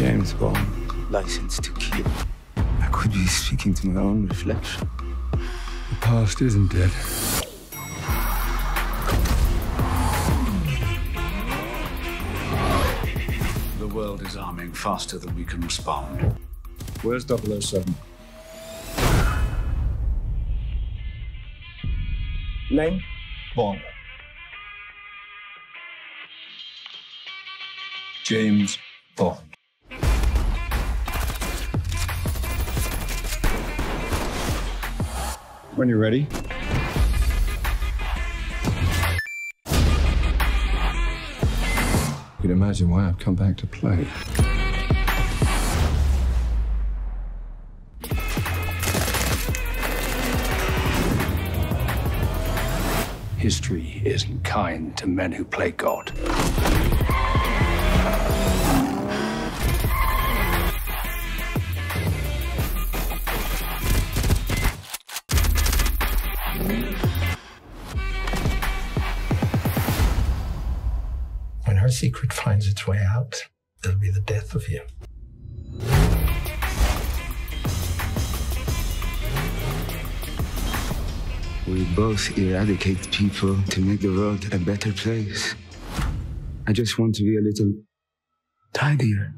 James Bond, license to kill. I could be speaking to my own reflection. The past isn't dead. The world is arming faster than we can respond. Where's 007? Name? Bond. James Bond. When you're ready. You can imagine why I've come back to play. History isn't kind to men who play God. When her secret finds its way out, it'll be the death of you. We both eradicate people to make the world a better place. I just want to be a little tidier.